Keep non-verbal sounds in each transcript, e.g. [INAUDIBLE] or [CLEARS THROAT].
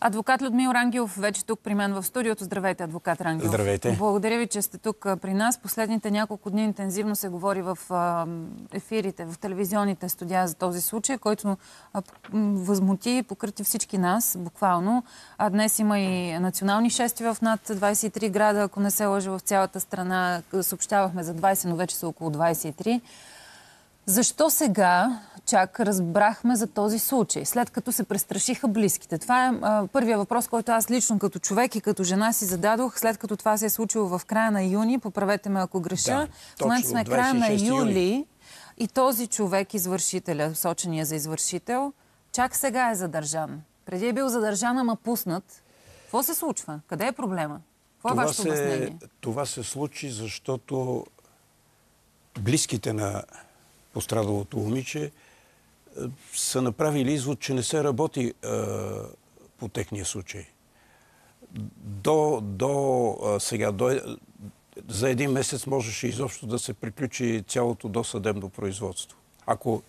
Адвокат Людмил Рангелов вече тук при мен в студиото. Здравейте, адвокат Рангелов. Здравейте. Благодаря ви, че сте тук при нас. Последните няколко дни интензивно се говори в ефирите, в телевизионните студия за този случай, който възмути и покрити всички нас, буквално. А днес има и национални шествия в над 23 града, ако не се лъжа в цялата страна. Съобщавахме за 20, но вече са около 23. Защо сега чак разбрахме за този случай, след като се престрашиха близките? Това е а, първия въпрос, който аз лично като човек и като жена си зададох, след като това се е случило в края на юни. Поправете ме ако греша. Да, в момента сме края на юли юли. и този човек, извършителя, сочения за извършител, чак сега е задържан. Преди е бил задържан, ама пуснат. Какво се случва? Къде е проблема? Какво е Това вашето обяснение? това се случи, защото близките на пострадалото момиче е, са направили извод, че не се работи е, по техния случай. До, до е, сега, до, за един месец можеше изобщо да се приключи цялото досъдебно производство. Ако,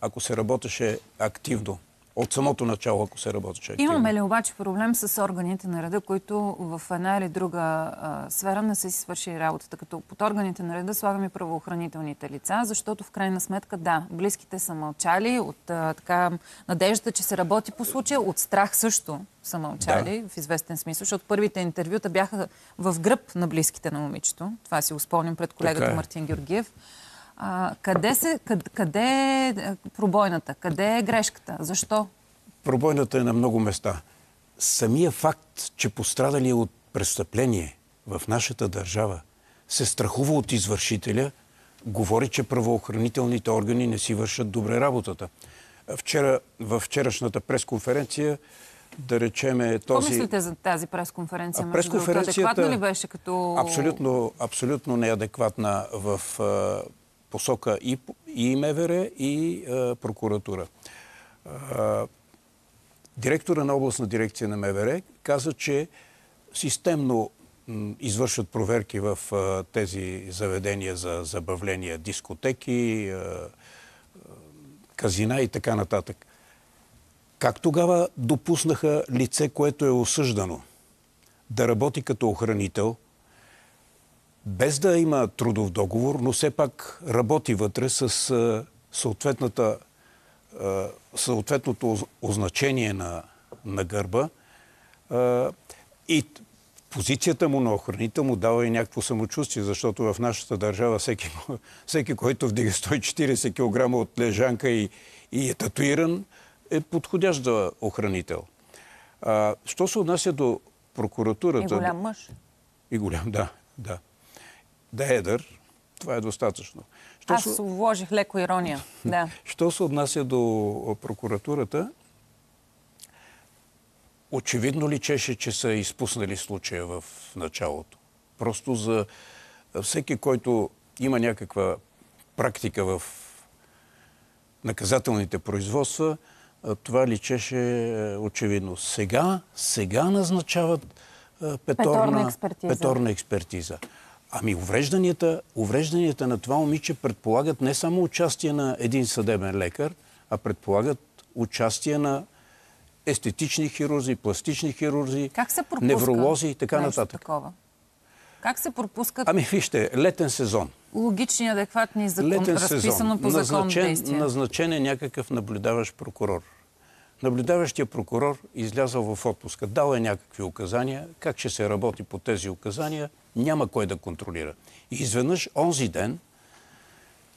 ако се работеше активно. От самото начало, ако се работеше активно. Имаме ли обаче проблем с органите на реда, които в една или друга а, сфера не са си свършили работата? Като под органите на реда слагаме правоохранителните лица, защото в крайна сметка, да, близките са мълчали от а, така надеждата, че се работи по случая, от страх също са мълчали, да. в известен смисъл, защото първите интервюта бяха в гръб на близките на момичето. Това си го спомням пред колегата е. Мартин Георгиев. А, къде, се, къде, къде е пробойната? Къде е грешката? Защо? Пробойната е на много места. Самия факт, че пострадали от престъпление в нашата държава се страхува от извършителя, говори, че правоохранителните органи не си вършат добре работата. Вчера, във вчерашната пресконференция, да речеме този... Какво мислите за тази пресконференция? А, пресконференцията... Адекватно ли беше като... Абсолютно, абсолютно неадекватна в посока и, и МВР, и а, прокуратура. А, директора на областна дирекция на МВР каза, че системно извършват проверки в а, тези заведения за забавления, дискотеки, казина и така нататък. Как тогава допуснаха лице, което е осъждано да работи като охранител, без да има трудов договор, но все пак работи вътре с а, съответната съответното означение на, на гърба и позицията му на охранител му дава и някакво самочувствие, защото в нашата държава всеки, всеки който вдига 140 кг от лежанка и, и е татуиран, е подходящ за охранител. А, що се отнася до прокуратурата... И голям мъж. И голям, да, да. Да е едър, това е достатъчно. Що Аз се... вложих леко ирония. Да. [LAUGHS] Що се отнася до прокуратурата, очевидно личеше, че са изпуснали случая в началото. Просто за всеки, който има някаква практика в наказателните производства, това личеше очевидно. Сега, сега назначават петорна, петорна експертиза. Петорна експертиза. Ами уврежданията, уврежданията на това момиче предполагат не само участие на един съдебен лекар, а предполагат участие на естетични хирурзи, пластични хирурзи, как се невролози и така нататък. Такова? Как се пропускат? Ами вижте, летен сезон. Логични, адекватни, закон, летен разписано сезон. по закон действия. Назначен е някакъв наблюдаващ прокурор. Наблюдаващия прокурор излязъл в отпуска, дал е някакви указания, как ще се работи по тези указания, няма кой да контролира. И изведнъж, онзи ден,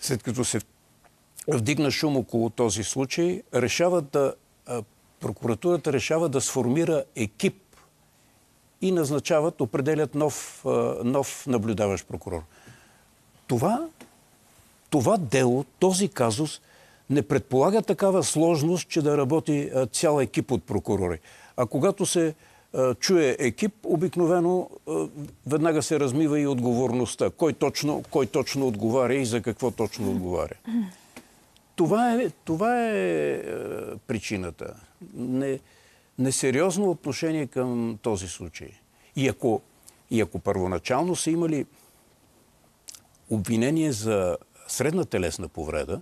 след като се вдигна шум около този случай, решават да, прокуратурата решава да сформира екип и назначават, определят нов, нов наблюдаващ прокурор. Това, това дело, този казус не предполага такава сложност, че да работи цял екип от прокурори. А когато се чуе екип, обикновено веднага се размива и отговорността. Кой точно, кой точно отговаря и за какво точно отговаря. Това е, това е причината. Не, несериозно отношение към този случай. И ако, и ако първоначално са имали обвинение за средна телесна повреда,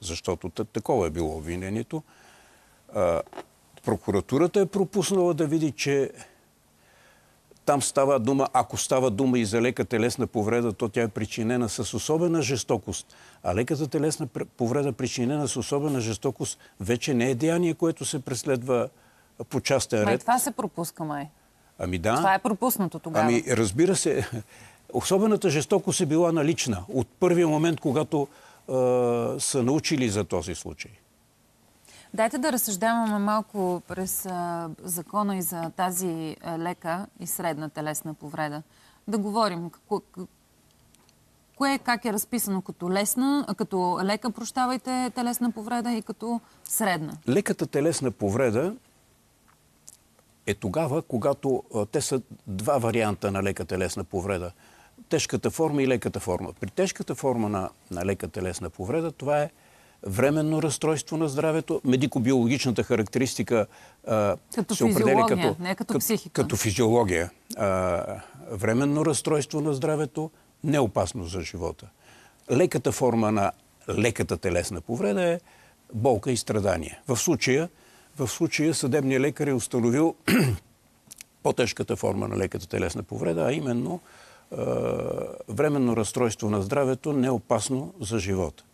защото такова е било обвинението, прокуратурата е пропуснала да види, че там става дума, ако става дума и за лека телесна повреда, то тя е причинена с особена жестокост. А леката телесна повреда, причинена с особена жестокост, вече не е деяние, което се преследва по частен ред. Май това се пропуска, май. Ами да. Това е пропуснато тогава. Ами разбира се, особената жестокост е била налична от първия момент, когато е, са научили за този случай. Дайте да разсъждаваме малко през а, закона и за тази а, лека и средна телесна повреда. Да говорим какво, кое как е разписано като лесна, като лека, прощавайте, телесна повреда и като средна. Леката телесна повреда е тогава, когато а, те са два варианта на лека телесна повреда. Тежката форма и леката форма. При тежката форма на, на лека телесна повреда това е временно разстройство на здравето. Медико-биологичната характеристика а, като се определя като, не като психика. Като, физиология. А, временно разстройство на здравето, неопасно за живота. Леката форма на леката телесна повреда е болка и страдание. В случая, в случая съдебният лекар е установил [CLEARS THROAT] по-тежката форма на леката телесна повреда, а именно е, временно разстройство на здравето, неопасно за живота.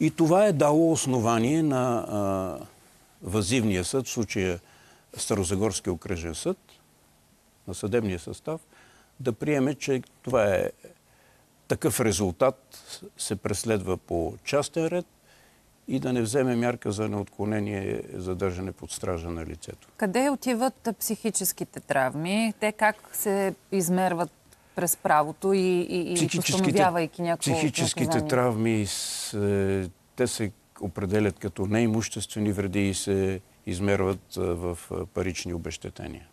И това е дало основание на а, възивния съд, в случая Старозагорския окръжен съд, на съдебния състав, да приеме, че това е такъв резултат се преследва по частен ред и да не вземе мярка за неотклонение задържане под стража на лицето. Къде отиват психическите травми? Те как се измерват през правото и, и, и постановявайки някакво Психическите травми, с, те се определят като неимуществени вреди и се измерват в парични обещетения.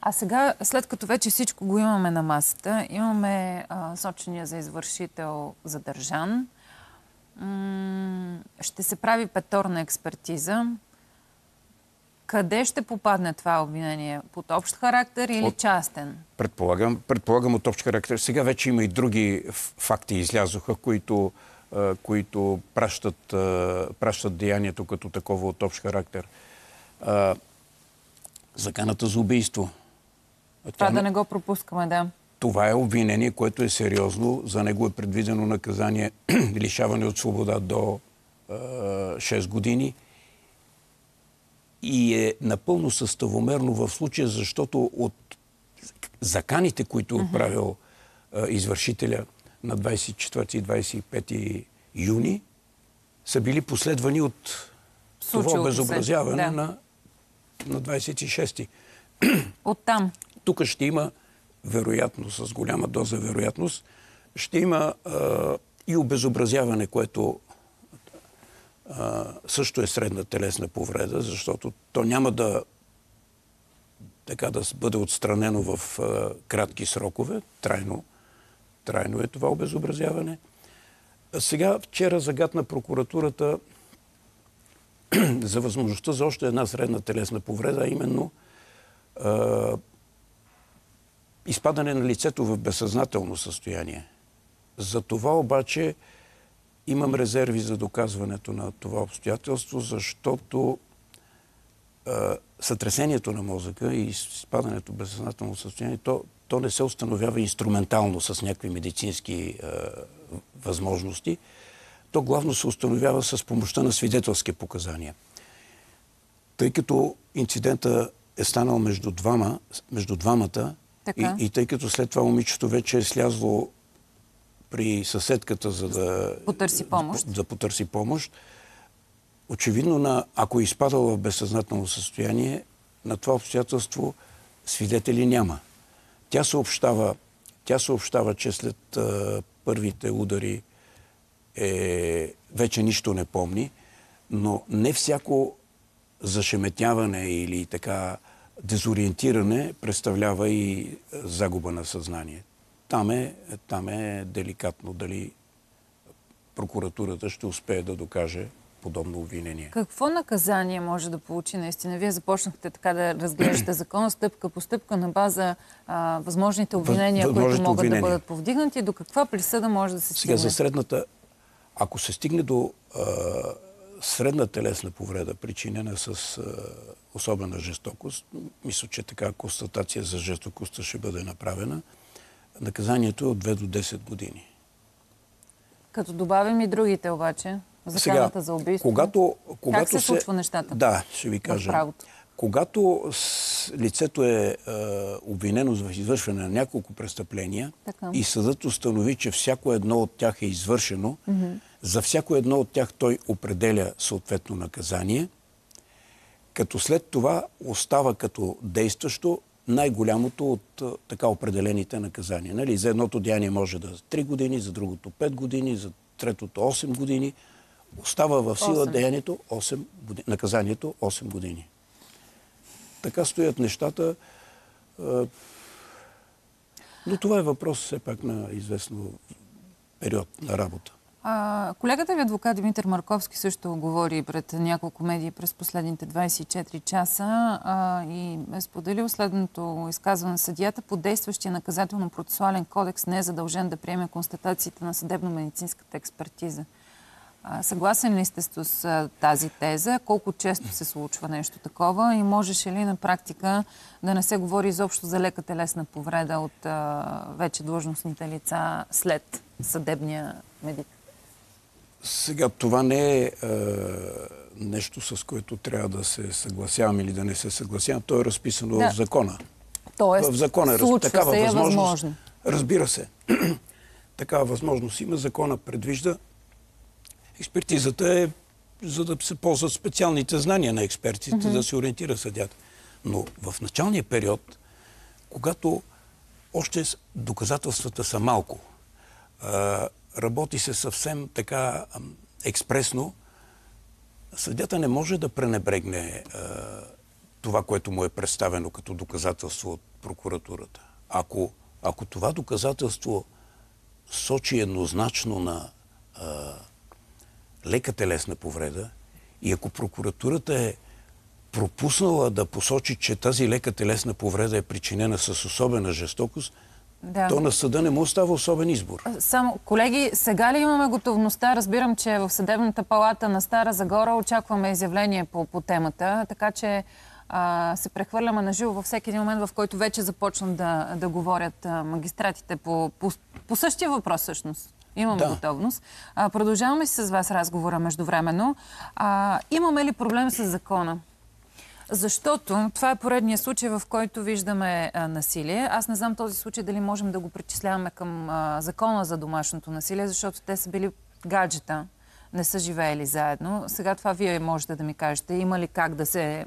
А сега, след като вече всичко го имаме на масата, имаме а, сочения за извършител задържан, ще се прави петорна експертиза. Къде ще попадне това обвинение? Под общ характер или от, частен? Предполагам, предполагам от общ характер. Сега вече има и други факти излязоха, които, които пращат, пращат деянието като такова от общ характер. Заканата за убийство. Това да не го пропускаме, да. Това е обвинение, което е сериозно. За него е предвидено наказание [CLEARS THROAT] лишаване от свобода до 6 години и е напълно съставомерно в случая, защото от заканите, които е отправил а, извършителя на 24 и 25 юни, са били последвани от това обезобразяване да. на, на 26. Оттам. Тук ще има вероятно, с голяма доза вероятност, ще има а, и обезобразяване, което също е средна телесна повреда, защото то няма да така да бъде отстранено в кратки срокове, трайно, трайно е това обезобразяване. Сега, вчера загадна прокуратурата [CLEARS THROAT] за възможността за още една средна телесна повреда, а именно а, изпадане на лицето в безсъзнателно състояние. За това обаче Имам резерви за доказването на това обстоятелство, защото а, сътресението на мозъка и спадането в безсъзнателно състояние, то, то не се установява инструментално с някакви медицински а, възможности. То главно се установява с помощта на свидетелски показания. Тъй като инцидента е станал между, двама, между двамата и, и тъй като след това момичето вече е слязло при съседката, за да потърси помощ. Да, да потърси помощ. Очевидно, на, ако е изпадал в безсъзнателно състояние, на това обстоятелство свидетели няма. Тя съобщава, тя съобщава че след а, първите удари е, вече нищо не помни, но не всяко зашеметяване или така дезориентиране представлява и загуба на съзнание. Там е, там е деликатно дали прокуратурата ще успее да докаже подобно обвинение. Какво наказание може да получи наистина? Вие започнахте така да разглеждате закона стъпка по стъпка на база а, възможните обвинения, Въз, които могат обвинения. да бъдат повдигнати. До каква присъда може да се стигне? Сега за средната, ако се стигне до а, средна телесна повреда, причинена с а, особена жестокост, мисля, че така констатация за жестокостта ще бъде направена, наказанието е от 2 до 10 години. Като добавим и другите обаче, заканата за убийство. Когато, когато как се, случва нещата? Да, ще ви кажа. Когато с... лицето е, е обвинено в извършване на няколко престъпления Така. и съдът установи, че всяко едно от тях е извършено, mm-hmm. за всяко едно от тях той определя съответно наказание, като след това остава като действащо най-голямото от така определените наказания. Нали? За едното деяние може да е 3 години, за другото 5 години, за третото 8 години. Остава в сила 8. деянието 8 години, наказанието 8 години. Така стоят нещата. Но това е въпрос все пак на известно период на работа. А, колегата ви адвокат Димитър Марковски също говори пред няколко медии през последните 24 часа а, и е споделил следното изказване. Съдията по действащия наказателно-процесуален кодекс не е задължен да приеме констатациите на съдебно-медицинската експертиза. А, съгласен ли сте с тази теза? Колко често се случва нещо такова и можеше ли на практика да не се говори изобщо за лека телесна повреда от вече длъжностните лица след съдебния медик? Сега, това не е, е нещо, с което трябва да се съгласявам или да не се съгласявам. То е разписано Да. в закона. Тоест, в закона е такава се е възможност. възможно. Разбира се. [CLEARS THROAT] такава възможност има. Закона предвижда. Експертизата е за да се ползват специалните знания на експертите, да се ориентира съдята. Но в началния период, когато още доказателствата са малко, работи се съвсем така експресно, съдята не може да пренебрегне а, това, което му е представено като доказателство от прокуратурата. Ако, ако това доказателство сочи еднозначно на а, лека телесна повреда и ако прокуратурата е пропуснала да посочи, че тази лека телесна повреда е причинена с особена жестокост, Да. то на съда не му остава особен избор. Само, колеги, сега ли имаме готовността? Разбирам, че в Съдебната палата на Стара Загора очакваме изявление по, по темата, така че а, се прехвърляме на живо във всеки един момент, в който вече започнат да, да говорят а, магистратите по, по, по същия въпрос всъщност. Имаме Да. готовност. А, продължаваме си с вас разговора междувременно. А, имаме ли проблем с закона? Защото това е поредният случай, в който виждаме а, насилие. Аз не знам този случай дали можем да го причисляваме към а, закона за домашното насилие, защото те са били гаджета, не са живеели заедно. Сега това вие можете да ми кажете. Има ли как да се,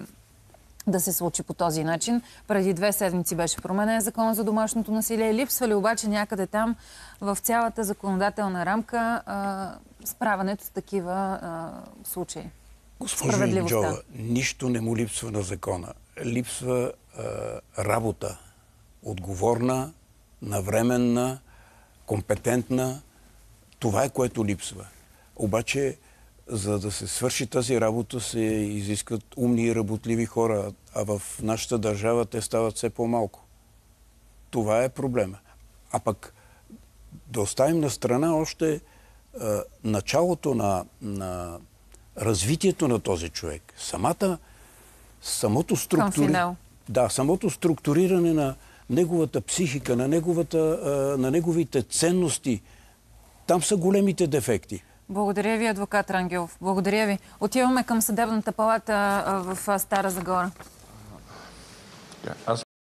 да се случи по този начин? Преди две седмици беше променен закона за домашното насилие. Липсва ли обаче някъде там в цялата законодателна рамка а, справянето с такива а, случаи? Госпожо. Инджова, нищо не му липсва на закона. Липсва а, работа. Отговорна, навременна, компетентна. Това е което липсва. Обаче, за да се свърши тази работа, се изискват умни и работливи хора, а в нашата държава те стават все по-малко. Това е проблема. А пък да оставим на страна още а, началото на, на развитието на този човек. Самата, самото структури... Да, самото структуриране на неговата психика, на, неговата, на неговите ценности, там са големите дефекти. Благодаря ви, адвокат Рангелов. Благодаря ви. Отиваме към съдебната палата в Стара Загора. Аз